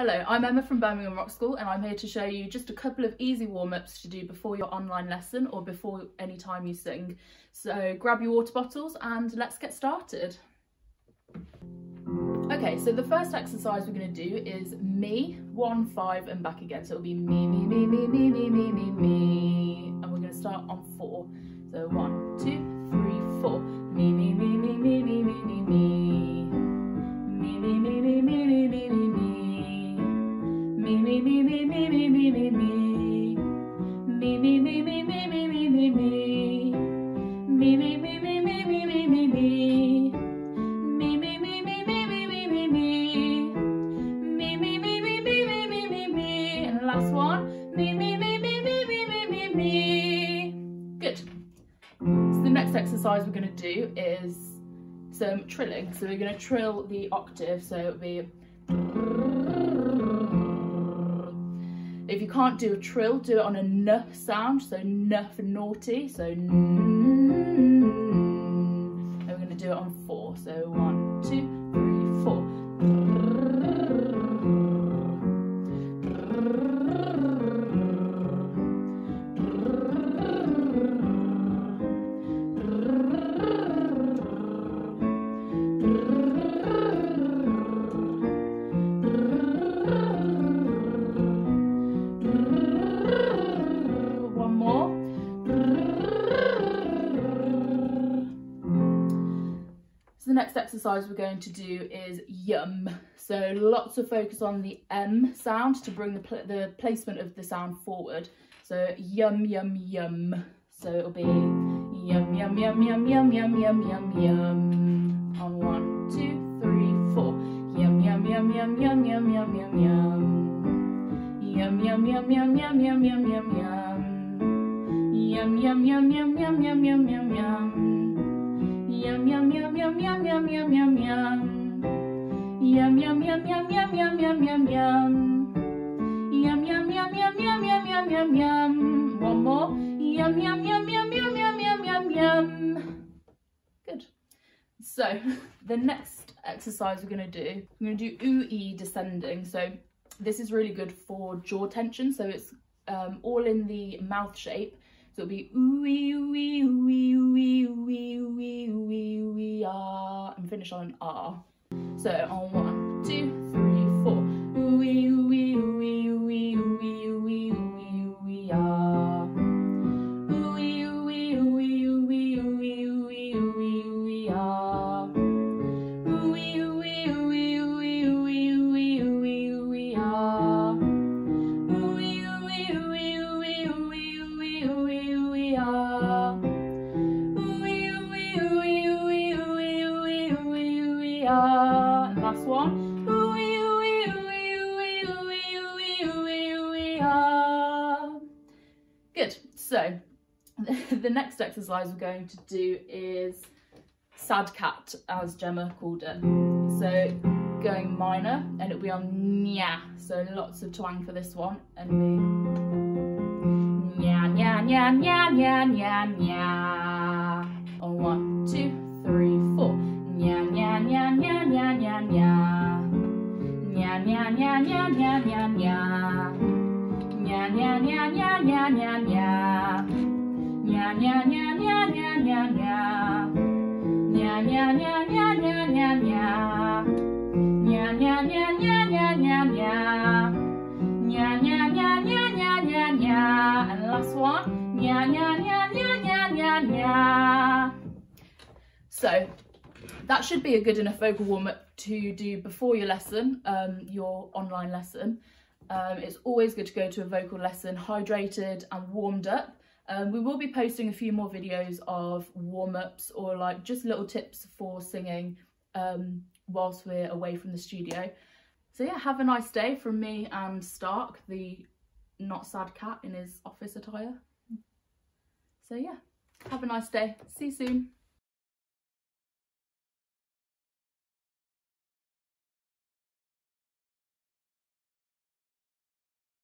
Hello, I'm Emma from Birmingham Rockschool and I'm here to show you just a couple of easy warm-ups to do before your online lesson or before any time you sing. So grab your water bottles and let's get started. Okay, so the first exercise we're going to do is me, one, five and back again. So it'll be me, me, me, me, me, me, me, me, me. And we're going to start on four. So one, two, three, four. Me, me, me, me, me, me, me, me, me. Exercise we're going to do is some trilling. So we're going to trill the octave. So it'll be. If you can't do a trill, do it on a n sound. So n for naughty. So. And we're going to do it on four. So one, the next exercise we're going to do is yum. So lots of focus on the M sound to bring the, pl the placement of the sound forward. So yum, yum, yum. So it'll be yum, yum, yum, yum, yum, yum, yum, yum, yum. On one, two, three, four. Yum, yum, yum, yum, yum, yum, yum, yum, yum. Yum, yum, yum, yum, yum, yum, yum, yum, yum. Yum, yum, yum, yum, yum, yum, yum, yum, yum. Yum, yum, yum, yum, yum, yum, yum, yum, yum. Yum, yum, yum, yum, yum, yum, yum, yum, yum. Yum, yum, yum, yum, yum, yum, yum, yum, yum. One more. Yum, yum, yum, yum, yum, yum, yum, yum, yum. Good. So the next exercise we're going to do, we're going to do ooh-ee descending. So this is really good for jaw tension. So it's um, all in the mouth shape. So it'll be ooh-ee, ooh-ee, ooh-ee, ooh-ee, ooh-ee, ooh-ee, ooh-ee, ooh-ee, ah, and finish on an ah. So on one, two, Good. So the next exercise we're going to do is sad cat, as Gemma called it. So going minor, and it'll be on nya. So lots of twang for this one, and be nya nya nya nya nya nya nya. On one, two, three, four. Nya nya nya nya nya nya nya. Nya nya nya nya nya nya nya. Nya nya nya nya nya nya nya. Nya nya nya nya nya nya nya. Nya nya nya nya nya nya nya. Nya nya nya nya nya nya nya. Nya nya nya nya nya. And last one. Nya nya nya nya nya nya nya. So that should be a good enough vocal warm up to do before your lesson, um, your online lesson. Um, it's always good to go to a vocal lesson hydrated and warmed up. Um, we will be posting a few more videos of warm-ups or like just little tips for singing um, whilst we're away from the studio. So yeah, have a nice day from me and Stark, the not sad cat in his office attire. So yeah, have a nice day. See you soon.